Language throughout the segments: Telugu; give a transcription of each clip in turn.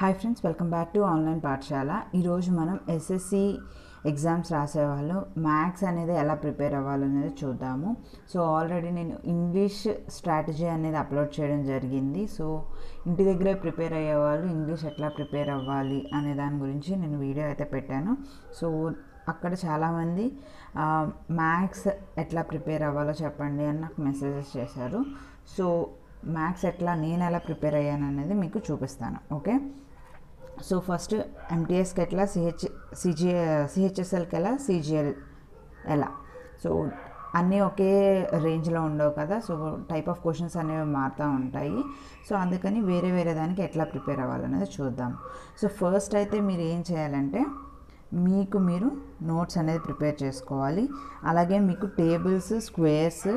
Hi friends welcome back to online Pathashala ఈరోజు మనం ఎస్ఎస్సి ఎగ్జామ్స్ రాసేవాళ్ళు. మ్యాథ్స్ అనేది ఎలా ప్రిపేర్ అవ్వాలనేది చూద్దాము. సో ఆల్రెడీ నేను ఇంగ్లీష్ స్ట్రాటజీ అనేది అప్లోడ్ చేయడం జరిగింది. సో ఇంటి దగ్గరే ప్రిపేర్ అయ్యేవాళ్ళు ఇంగ్లీష్ ఎట్లా ప్రిపేర్ అవ్వాలి అనే దాని గురించి నేను వీడియో అయితే పెట్టాను. సో అక్కడ చాలామంది మ్యాథ్స్ ఎట్లా ప్రిపేర్ అవ్వాలో చెప్పండి అని నాకు మెసేజెస్ చేశారు. సో మ్యాథ్స్ ఎట్లా నేను ఎలా ప్రిపేర్ అయ్యాను అనేది మీకు చూపిస్తాను. ఓకే సో ఫస్ట్ ఎంటీఎస్కి ఎట్లా? సిహెచ్ సిజి సిహెచ్ఎస్ఎల్కి ఎలా? సిజిఎల్ ఎలా? సో అన్నీ ఒకే రేంజ్లో ఉండవు కదా? సో టైప్ ఆఫ్ క్వశ్చన్స్ అనేవి మారుతూ ఉంటాయి. సో అందుకని వేరే వేరే దానికి ఎట్లా ప్రిపేర్ అవ్వాలనేది చూద్దాం. సో ఫస్ట్ అయితే మీరు ఏం చేయాలంటే మీకు మీరు నోట్స్ అనేది ప్రిపేర్ చేసుకోవాలి. అలాగే మీకు tables squares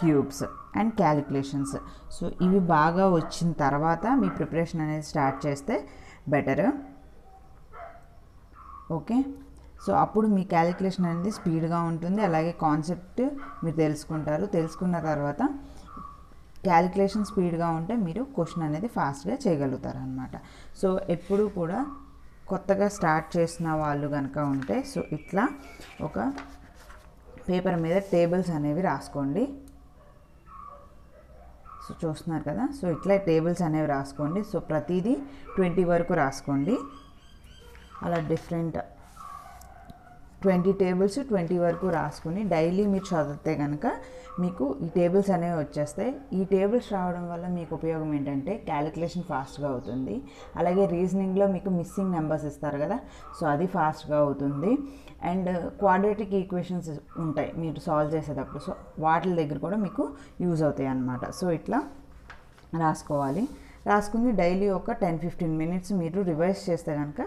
cubes and calculations so ఇవి బాగా వచ్చిన తర్వాత మీ ప్రిపరేషన్ అనేది స్టార్ట్ చేస్తే బెటర్. ఓకే? సో అప్పుడు మీ క్యాలిక్యులేషన్ అనేది స్పీడ్గా ఉంటుంది. అలాగే కాన్సెప్ట్ మీరు తెలుసుకుంటారు. తెలుసుకున్న తర్వాత క్యాలిక్యులేషన్ స్పీడ్గా ఉంటే మీరు క్వశ్చన్ అనేది ఫాస్ట్గా చేయగలుగుతారు అనమాట సో ఎప్పుడు కూడా కొత్తగా స్టార్ట్ చేసిన వాళ్ళు కనుక ఉంటే సో ఇట్లా ఒక పేపర్ మీద టేబుల్స్ అనేవి రాసుకోండి. సో చూస్తున్నారు కదా. సో ఇట్లా టేబుల్స్ అనేవి రాసుకోండి. సో ప్రతిదీ ట్వంటీ వరకు రాసుకోండి. అలా డిఫరెంట్ ట్వంటీ టేబుల్స్ ట్వంటీ వరకు రాసుకుని డైలీ మీరు చదివితే కనుక మీకు ఈ టేబుల్స్ అనేవి వచ్చేస్తాయి. ఈ టేబుల్స్ రావడం వల్ల మీకు ఉపయోగం ఏంటంటే క్యాలిక్యులేషన్ ఫాస్ట్గా అవుతుంది. అలాగే రీజనింగ్లో మీకు మిస్సింగ్ నెంబర్స్ ఇస్తారు కదా సో అది ఫాస్ట్గా అవుతుంది. అండ్ క్వాడ్రేటిక్ ఈక్వేషన్స్ ఉంటాయి మీరు సాల్వ్ చేసేటప్పుడు. సో వాటి దగ్గర కూడా మీకు యూజ్ అవుతాయి అన్నమాట. సో ఇట్లా రాసుకోవాలి. రాసుకుని డైలీ ఒక టెన్ ఫిఫ్టీన్ మినిట్స్ మీరు రివైజ్ చేస్తే కనుక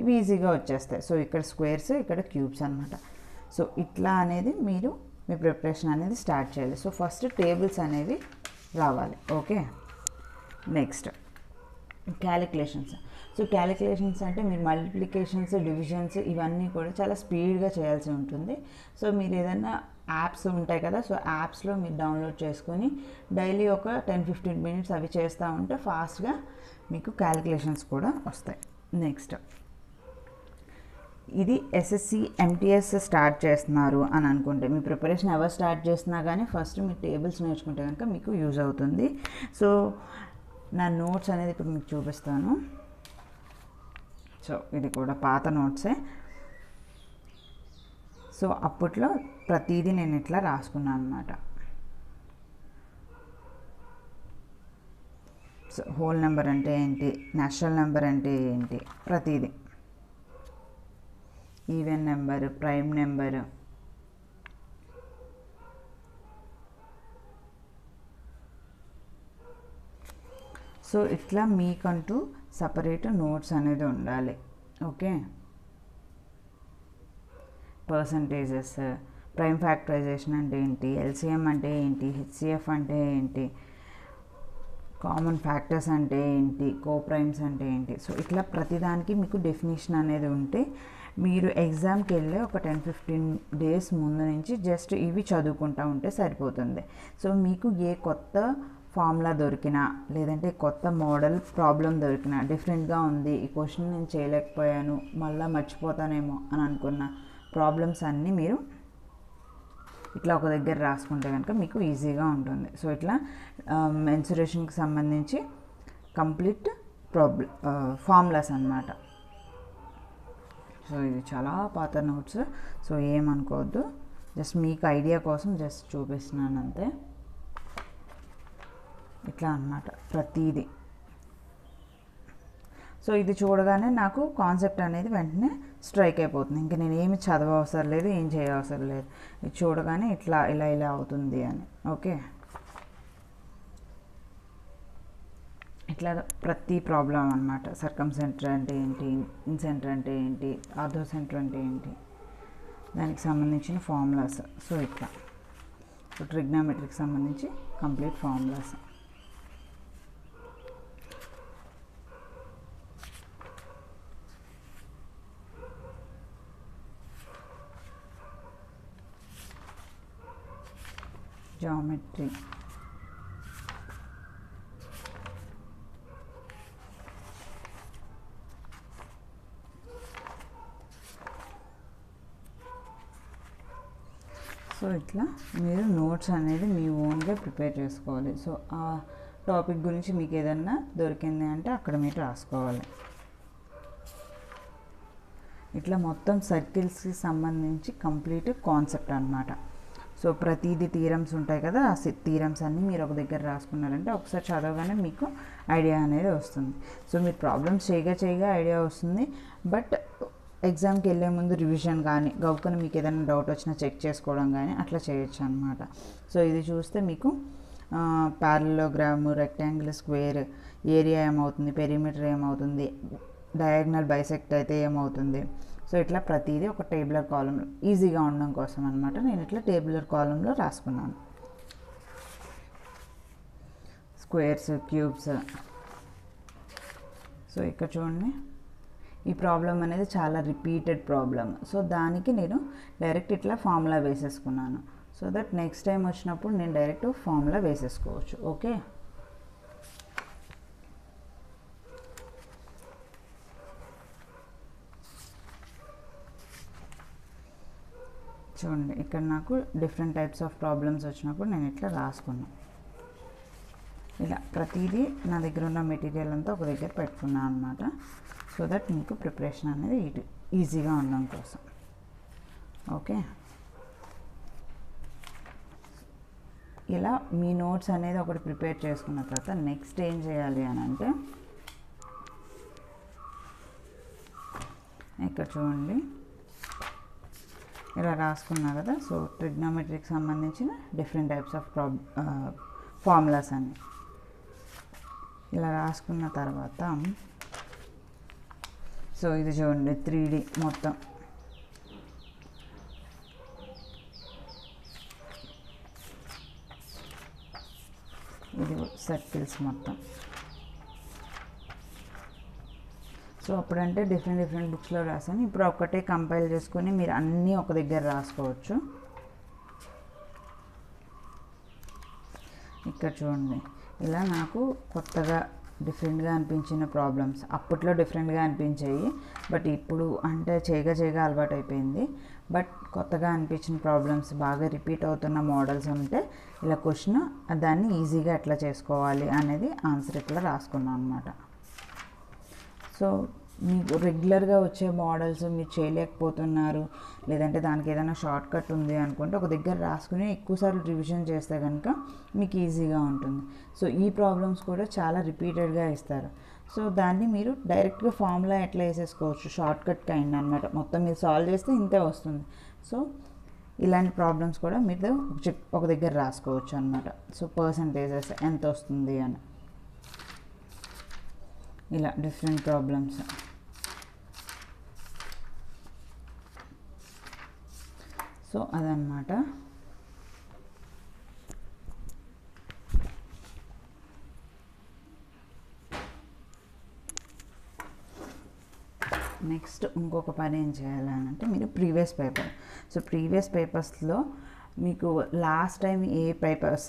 ఇవి ఈజీగా వచ్చేస్తాయి. సో ఇక్కడ స్క్వేర్స్ ఇక్కడ క్యూబ్స్ అనమాట సో ఇట్లా అనేది మీరు మీ ప్రిపరేషన్ అనేది స్టార్ట్ చేయాలి. సో ఫస్ట్ టేబుల్స్ అనేవి రావాలి. Okay? Next calculations. So calculations అంటే మీరు మల్టిప్లికేషన్స్ డివిజన్స్ ఇవన్నీ కూడా చాలా స్పీడ్గా చేయాల్సి ఉంటుంది. సో మీరు ఏదైనా యాప్స్ ఉంటాయి కదా సో యాప్స్లో మీరు డౌన్లోడ్ చేసుకొని డైలీ ఒక టెన్ ఫిఫ్టీన్ మినిట్స్ అవి చేస్తూ ఉంటే ఫాస్ట్గా మీకు క్యాలిక్యులేషన్స్ కూడా వస్తాయి. నెక్స్ట్ ఇది ఎస్ఎస్సి ఎంటీఎస్ స్టార్ట్ చేస్తున్నారు అని అనుకుంటే మీ ప్రిపరేషన్ ఎవరు స్టార్ట్ చేస్తున్నా కానీ ఫస్ట్ మీ టేబుల్స్ నేర్చుకుంటే కనుక మీకు యూజ్ అవుతుంది. సో నా నోట్స్ అనేది ఇప్పుడు మీకు చూపిస్తాను. సో ఇది కూడా పాత నోట్సే. సో అప్పట్లో ప్రతిదీ నేను ఇట్లా రాసుకున్నాను అనమాట సో హోల్ నెంబర్ అంటే ఏంటి? నేషనల్ నెంబర్ అంటే ఏంటి? ప్రతిదీ. Even number prime number. So ఇట్లా మీకంటూ సపరేట్ నోట్స్ అనేది ఉండాలి. ఓకే? పర్సంటేజెస్ ప్రైమ్ ఫ్యాక్టరైజేషన్ అంటే ఏంటి ఎల్సిఎం అంటే ఏంటి హెచ్సిఎఫ్ అంటే ఏంటి కామన్ ఫ్యాక్టర్స్ అంటే ఏంటి కో ప్రైమ్స్ అంటే ఏంటి. సో ఇట్లా ప్రతిదానికి మీకు డెఫినేషన్ అనేది ఉంటే మీరు ఎగ్జామ్కి వెళ్ళే ఒక టెన్ ఫిఫ్టీన్ డేస్ ముందు నుంచి జస్ట్ ఇవి చదువుకుంటూ ఉంటే సరిపోతుంది. సో మీకు ఏ కొత్త ఫార్ములా దొరికినా లేదంటే కొత్త మోడల్ ప్రాబ్లం దొరికినా డిఫరెంట్గా ఉంది ఈ క్వశ్చన్ నేను చేయలేకపోయాను మళ్ళీ మర్చిపోతానేమో అని అనుకున్నా ప్రాబ్లమ్స్ అన్నీ మీరు ఇట్లా ఒక దగ్గర రాసుకుంటే కనుక మీకు ఈజీగా ఉంటుంది. సో ఇట్లా మెన్సురేషన్కి సంబంధించి కంప్లీట్ ప్రాబ్లం ఫార్ములాస్ అన్నమాట. సో ఇది చాలా పాత నోట్స్ సో ఏమనుకోవద్దు. జస్ట్ మీకు ఐడియా కోసం జస్ట్ చూపిస్తున్నాను అంతే. ఇట్లా అనమాట ప్రతీది. సో ఇది చూడగానే నాకు కాన్సెప్ట్ అనేది వెంటనే స్ట్రైక్ అయిపోతుంది. ఇంకా నేను ఏమి చదవవసరం లేదు ఏం చేయవసరం లేదు. ఇది చూడగానే ఇట్లా ఇలా ఇలా అవుతుంది అని. ఓకే? ఇట్లా ప్రతి ప్రాబ్లం అనమాట సర్కమ్ సెంటర్ అంటే ఏంటి? ఇన్ సెంటర్ అంటే ఏంటి? ఆర్థో సెంటర్ అంటే ఏంటి? దానికి సంబంధించిన ఫార్ములాస్. సో ఇట్లా. ట్రిగ్నామెట్రీకి సంబంధించి కంప్లీట్ ఫార్ములాస్. జామెట్రీ సో ఇట్లా మీరు నోట్స్ అనేది మీ ఓన్గా ప్రిపేర్ చేసుకోవాలి. సో ఆ టాపిక్ గురించి మీకు ఏదన్నా దొరికింది అంటే అక్కడ మీరు రాసుకోవాలి. ఇట్లా మొత్తం సర్కిల్స్కి సంబంధించి కంప్లీట్ కాన్సెప్ట్ అనమాట సో ప్రతిదీ థీరమ్స్ ఉంటాయి కదా ఆ థీరమ్స్ అన్నీ మీరు ఒక దగ్గర రాసుకున్నారంటే ఒకసారి చదవగానే మీకు ఐడియా అనేది వస్తుంది. సో మీరు ప్రాబ్లమ్స్ చేయగా చేయగా ఐడియా వస్తుంది. బట్ ఎగ్జామ్కి వెళ్ళే ముందు రివిజన్ కానీ గౌకన మీకు ఏదైనా డౌట్ వచ్చినా చెక్ చేసుకోవడం కానీ అట్లా చేయొచ్చు అనమాట సో ఇది చూస్తే మీకు ప్యారలోగ్రాము రెక్టాంగిల్ స్క్వేర్ ఏరియా ఏమవుతుంది పెరిమీటర్ ఏమవుతుంది డయాగ్నల్ బైసెక్ట్ అయితే ఏమవుతుంది సో ఇట్లా ప్రతిదీ ఒక టేబులర్ కాలంలో ఈజీగా ఉండడం కోసం అనమాట నేను ఇట్లా టేబులర్ కాలంలో రాసుకున్నాను. Squares cubes. సో ఇక్కడ చూడండి. ఈ ప్రాబ్లం అనేది చాలా రిపీటెడ్ ప్రాబ్లం సో దానికి నేను డైరెక్ట్ ఇట్లా ఫార్ములా వేసేసుకున్నాను. సో దట్ నెక్స్ట్ టైం వచ్చినప్పుడు నేను డైరెక్ట్ ఫార్ములా వేసేసుకోవచ్చు. ఓకే? చూడండి ఇక్కడ నాకు డిఫరెంట్ టైప్స్ ఆఫ్ ప్రాబ్లమ్స్ వచ్చినప్పుడు నేను ఇట్లా రాసుకున్నాను ఇలా ప్రతిదీ నా దగ్గర ఉన్న మెటీరియల్ అంతా ఒక దగ్గర పెట్టుకున్నాను అనమాట సో దట్ మీకు ప్రిపరేషన్ అనేది ఇటు ఈజీగా ఉండడం కోసం. ఓకే ఇలా మీ నోట్స్ అనేది ఒకటి ప్రిపేర్ చేసుకున్న తర్వాత నెక్స్ట్ ఏం చేయాలి అని అంటే ఇక్కడ చూడండి. ఇలా రాసుకున్నా కదా సో ట్రిగ్నోమెట్రీకి సంబంధించిన different types of prob formulas అన్ని. ఇలా రాసుకున్న తర్వాత సో ఇది చూడండి త్రీ డి మొత్తం. ఇది సర్కిల్స్ మొత్తం. సో అప్పుడంటే డిఫరెంట్ డిఫరెంట్ బుక్స్లో రాసాను ఇప్పుడు ఒక్కటే కంపైల్ చేసుకొని మీరు అన్నీ ఒక దగ్గర రాసుకోవచ్చు. ఇక్కడ చూడండి. ఇలా నాకు కొత్తగా డిఫరెంట్గా అనిపించిన ప్రాబ్లమ్స్ అప్పట్లో డిఫరెంట్గా అనిపించాయి. బట్ ఇప్పుడు అంటే చేయగా చేయగా అలవాటు అయిపోయింది బట్ కొత్తగా అనిపించిన ప్రాబ్లమ్స్ బాగా రిపీట్ అవుతున్న మోడల్స్ ఉంటే ఇలా క్వశ్చన్ దాన్ని ఈజీగా ఎట్లా చేసుకోవాలి అనేది ఆన్సర్ ఇట్లా రాసుకున్నాను అనమాట సో మీకు రెగ్యులర్గా వచ్చే మోడల్స్ మీరు చేయలేకపోతున్నారు లేదంటే దానికి ఏదైనా షార్ట్ కట్ ఉంది అనుకుంటే ఒక దగ్గర రాసుకుని ఎక్కువసార్లు రివిజన్ చేస్తే కనుక మీకు ఈజీగా ఉంటుంది. సో ఈ ప్రాబ్లమ్స్ కూడా చాలా రిపీటెడ్గా ఇస్తారు. సో దాన్ని మీరు డైరెక్ట్గా ఫార్ములా ఎట్లా వేసేసుకోవచ్చు? షార్ట్ కట్ కైండ్ అనమాట మొత్తం మీరు సాల్వ్ చేస్తే ఇంతే వస్తుంది. సో ఇలాంటి ప్రాబ్లమ్స్ కూడా మీరు ఒక దగ్గర రాసుకోవచ్చు అనమాట సో పర్సంటేజెస్ ఎంత వస్తుంది అని. ఇలా డిఫరెంట్ ప్రాబ్లమ్స్ సో అదనమాట నెక్స్ట్ ఇంకొక పని ఏం చేయాలంటే మీరు ప్రీవియస్ పేపర్ సో ప్రీవియస్ పేపర్స్లో మీకు లాస్ట్ టైం ఏ పేపర్స్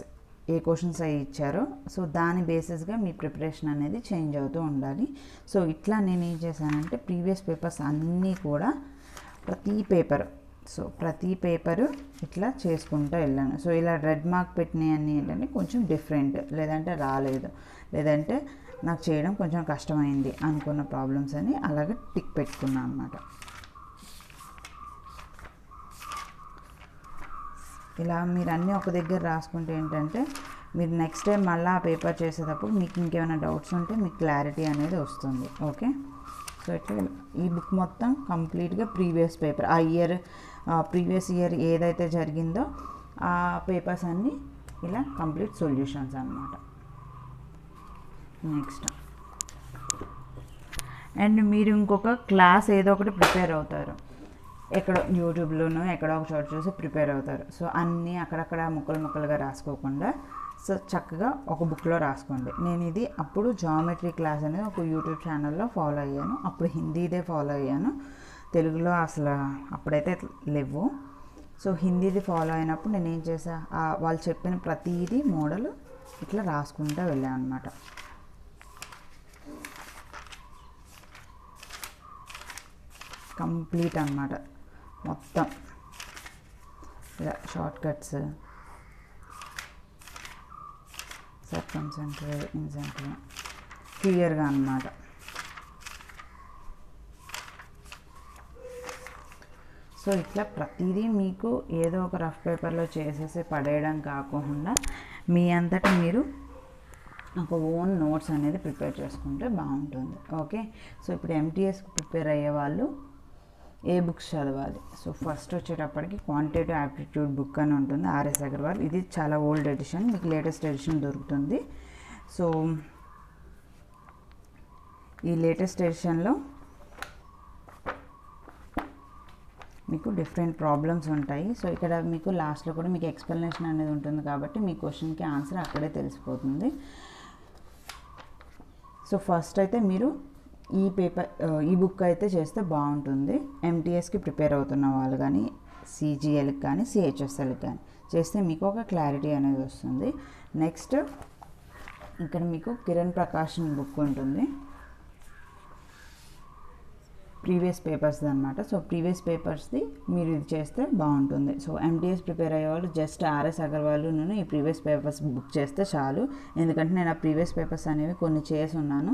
ఏ క్వశ్చన్స్ అవి ఇచ్చారో సో దాని బేసిస్గా మీ ప్రిపరేషన్ అనేది చేంజ్ అవుతూ ఉండాలి. సో ఇట్లా నేను ఏం చేశానంటే ప్రీవియస్ పేపర్స్ అన్నీ కూడా ప్రతి పేపర్ సో ప్రతి పేపరు ఇట్లా చేసుకుంటూ వెళ్ళాను. సో ఇలా రెడ్ మార్క్ పెట్టినవి అన్నీ ఏంటంటే కొంచెం డిఫరెంట్ లేదంటే రాలేదు లేదంటే నాకు చేయడం కొంచెం కష్టమైంది అనుకున్న ప్రాబ్లమ్స్ అని అలాగే టిక్ పెట్టుకున్నాను అనమాట ఇలా మీరు అన్నీ ఒక దగ్గర రాసుకుంటే ఏంటంటే మీరు నెక్స్ట్ టైం మళ్ళీ ఆ పేపర్ చేసేటప్పుడు మీకు ఇంకేమైనా డౌట్స్ ఉంటే మీకు క్లారిటీ అనేది వస్తుంది. ఓకే సో ఇట్లా ఈ బుక్ మొత్తం కంప్లీట్గా ప్రీవియస్ పేపర్ ఆ ఇయర్ ప్రీవియస్ ఇయర్ ఏదైతే జరిగిందో ఆ పేపర్స్ అన్నీ ఇలా కంప్లీట్ సొల్యూషన్స్ అన్నమాట. నెక్స్ట్ అండ్ మీరు ఇంకొక క్లాస్ ఏదో ఒకటి ప్రిపేర్ అవుతారు. ఎక్కడో యూట్యూబ్లోనో ఎక్కడో ఒక చోట చూసి ప్రిపేర్ అవుతారు. సో అన్నీ అక్కడక్కడ ముక్కలు ముక్కలుగా రాసుకోకుండా సో చక్కగా ఒక బుక్లో రాసుకోండి. నేను ఇది అప్పుడు జామెట్రీ క్లాస్ అనేది ఒక యూట్యూబ్ ఛానల్లో ఫాలో అయ్యాను. అప్పుడు హిందీదే ఫాలో అయ్యాను. తెలుగులో అసలు అప్పుడైతే లేవు. సో హిందీది ఫాలో అయినప్పుడు నేను ఏం చేసా వాళ్ళు చెప్పిన ప్రతిదీ మోడల్ ఇట్లా రాసుకుంటూ వెళ్ళాను అనమాట కంప్లీట్ అన్నమాట. మొత్తం ఇలా షార్ట్ కట్స్ సర్కంసెంటర్ ఇన్సెంటర్ క్లియర్గా అన్నమాట సో ఇట్లా ప్రతిదీ మీకు ఏదో ఒక రఫ్ పేపర్లో చేసేసి పడేయడం కాకుండా మీ అంతటా మీరు ఒక ఓన్ నోట్స్ అనేది ప్రిపేర్ చేసుకుంటే బాగుంటుంది. ఓకే సో ఇప్పుడు ఎంటీఎస్కి ప్రిపేర్ అయ్యే వాళ్ళు ఏ బుక్స్ చదవాలి? సో ఫస్ట్ వచ్చేటప్పటికి క్వాంటిటేటివ్ యాప్టిట్యూడ్ బుక్ అని ఉంటుంది ఆర్ఎస్ అగర్వాల్. ఇది చాలా ఓల్డ్ ఎడిషన్ మీకు లేటెస్ట్ ఎడిషన్ దొరుకుతుంది. సో ఈ లేటెస్ట్ ఎడిషన్లో మీకు డిఫరెంట్ ప్రాబ్లమ్స్ ఉంటాయి. సో ఇక్కడ మీకు లాస్ట్లో కూడా మీకు ఎక్స్ప్లెనేషన్ అనేది ఉంటుంది కాబట్టి మీ క్వశ్చన్కి ఆన్సర్ అక్కడే తెలిసిపోతుంది. సో ఫస్ట్ అయితే మీరు ఈ పేపర్ ఈ బుక్ అయితే చేస్తే బాగుంటుంది. ఎంటీఎస్కి ప్రిపేర్ అవుతున్న వాళ్ళు కానీ సిజిఎల్కి కానీ సిహెచ్ఎస్ఎల్కి కానీ చేస్తే మీకు ఒక క్లారిటీ అనేది వస్తుంది. నెక్స్ట్ ఇక్కడ మీకు కిరణ్ ప్రకాశన్ బుక్ ఉంటుంది. ప్రీవియస్ పేపర్స్ది అనమాట సో ప్రీవియస్ పేపర్స్ది మీరు ఇది చేస్తే బాగుంటుంది. సో ఎంటీఎస్ ప్రిపేర్ అయ్యేవాళ్ళు జస్ట్ ఆర్ఎస్ అగర్వాల్ నేను ఈ ప్రీవియస్ పేపర్స్ బుక్ చేస్తే చాలు. ఎందుకంటే నేను ఆ ప్రీవియస్ పేపర్స్ అనేవి కొన్ని చేసి ఉన్నాను.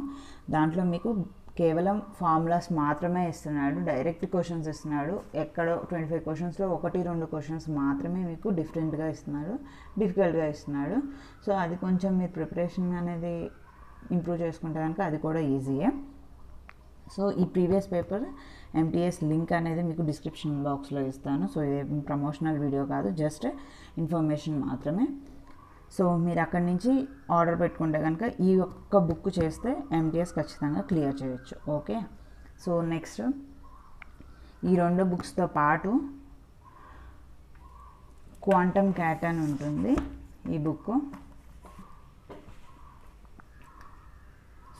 దాంట్లో మీకు కేవలం ఫార్ములాస్ మాత్రమే ఇస్తున్నాడు డైరెక్ట్ క్వశ్చన్స్ ఇస్తున్నాడు. ఎక్కడో ట్వంటీ ఫైవ్ క్వశ్చన్స్లో ఒకటి రెండు క్వశ్చన్స్ మాత్రమే మీకు డిఫరెంట్గా ఇస్తున్నాడు డిఫికల్ట్గా ఇస్తున్నాడు. సో అది కొంచెం మీరు ప్రిపరేషన్ అనేది ఇంప్రూవ్ చేసుకుంటే కనుక అది కూడా ఈజీయే. సో ఈ ప్రీవియస్ పేపర్ ఎంటీఎస్ లింక్ అనేది మీకు డిస్క్రిప్షన్ బాక్స్లో ఇస్తాను. సో ఇది ప్రమోషనల్ వీడియో కాదు జస్ట్ ఇన్ఫర్మేషన్ మాత్రమే. సో మీరు అక్కడి నుంచి ఆర్డర్ పెట్టుకుంటే కనుక ఈ ఒక్క బుక్ చేస్తే ఎంటీఎస్ ఖచ్చితంగా క్లియర్ చేయొచ్చు. ఓకే? సో నెక్స్ట్ ఈ రెండు బుక్స్తో పాటు క్వాంటమ్ క్యాట్ అని ఉంటుంది ఈ బుక్.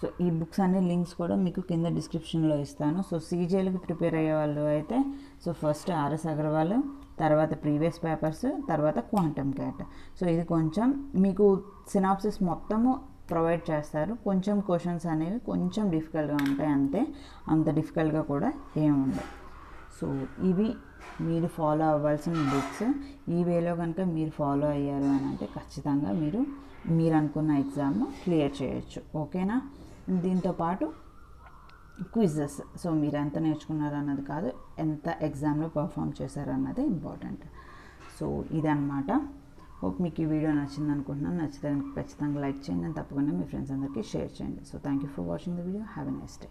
సో ఈ బుక్స్ అన్ని లింక్స్ కూడా మీకు కింద డిస్క్రిప్షన్లో ఇస్తాను. సో సీజేలకు ప్రిపేర్ అయ్యే వాళ్ళు అయితే సో ఫస్ట్ ఆర్ఎస్ అగర్వాల్ తర్వాత ప్రీవియస్ పేపర్స్ తర్వాత క్వాంటమ్ క్యాట్. సో ఇది కొంచెం మీకు సినాప్సిస్ మొత్తము ప్రొవైడ్ చేస్తారు. కొంచెం క్వశ్చన్స్ అనేవి కొంచెం డిఫికల్ట్గా ఉంటాయి అంతే. అంత డిఫికల్ట్గా కూడా ఏముండవు సో ఇవి మీరు ఫాలో అవ్వాల్సిన బుక్స్. ఈ వేలో కనుక మీరు ఫాలో అయ్యారు అని అంటే ఖచ్చితంగా మీరు మీరు అనుకున్న ఎగ్జామ్ క్లియర్ చేయొచ్చు. ఓకేనా? దీంతో పాటు క్విజెస్ సో మీరు ఎంత నేర్చుకున్నారు అన్నది కాదు ఎంత ఎగ్జామ్లో పర్ఫామ్ చేశారు అన్నది ఇంపార్టెంట్. సో ఇదనమాట హోప్ మీకు ఈ వీడియో నచ్చింది అనుకుంటున్నాను నచ్చితే ఖచ్చితంగా లైక్ చేయండి. తప్పకుండా మీ ఫ్రెండ్స్ అందరికీ షేర్ చేయండి. So thank you for watching the video. Have a nice day.